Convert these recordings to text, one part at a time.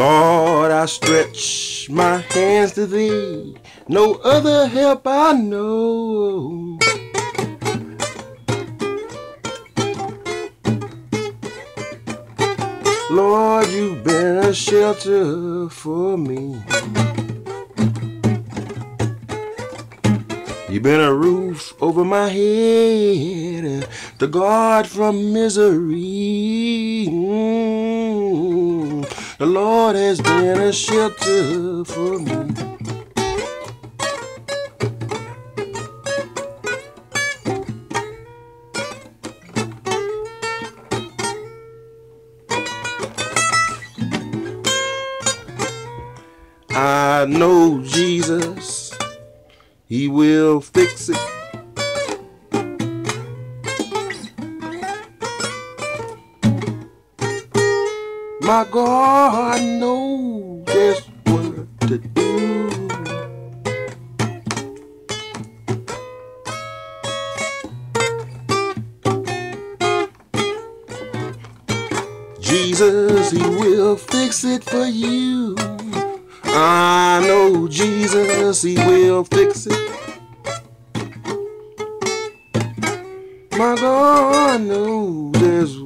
Lord, I stretch my hands to thee. No other help I know. Lord, you've been a shelter for me. You've been a roof over my head, the guard from misery. Mm. The Lord has been a shelter for me. I know Jesus, He will fix it. My God knows just what to do. Jesus, He will fix it for you. I know Jesus, He will fix it. My God knows there's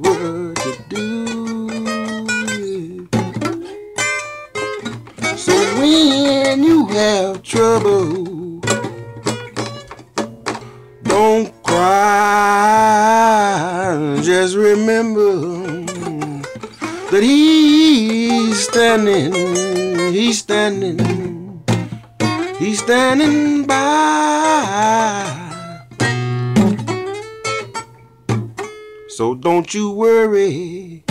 Just remember that He's standing. He's standing. He's standing by. So don't you worry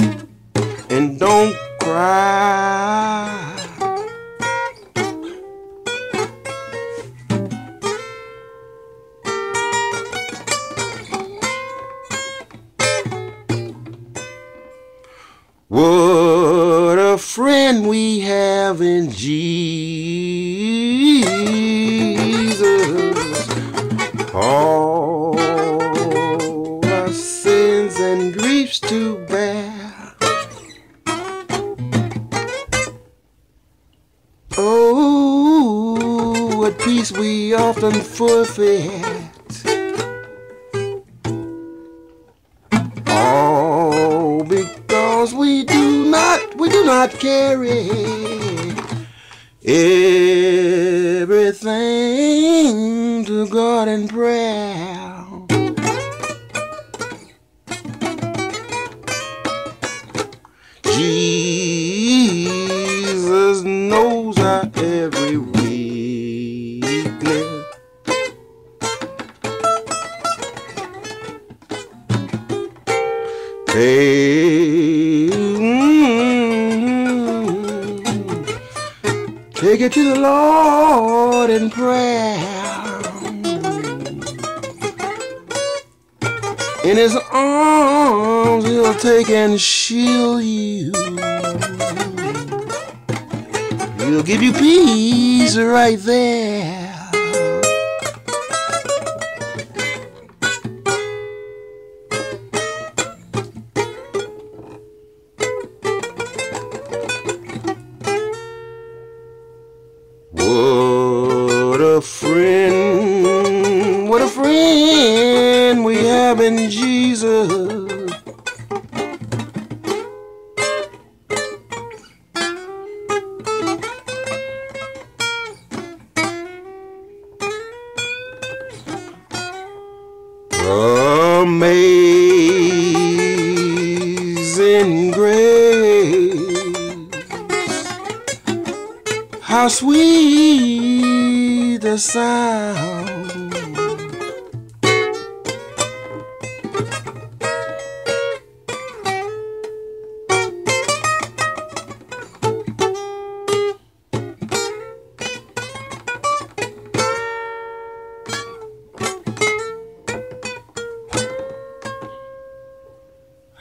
and don't cry. What a friend we have in Jesus. All our sins and griefs to bear. Oh, what peace we often forfeit. We do not carry everything to God in prayer. Jesus knows our every weakness. Take, take it to the Lord in prayer. In his arms, he'll take and shield you. He'll give you peace right there. We have in Jesus. Amazing grace. How sweet the sound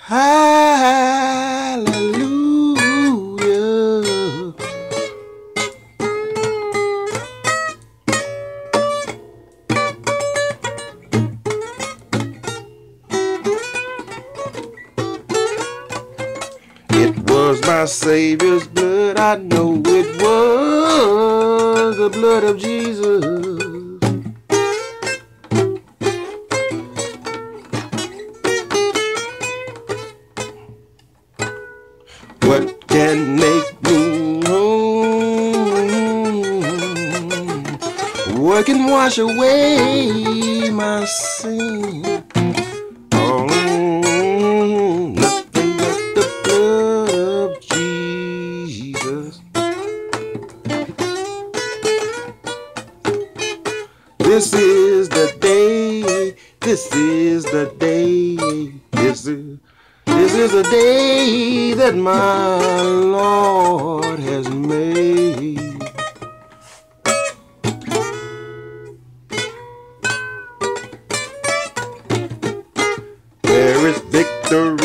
Hallelujah. It was my Savior's blood. I know it was the blood of Jesus. What can wash away my sin? Oh, the blood of Jesus. This is the day. This is the day. This is this is the day that my Lord has made. Victory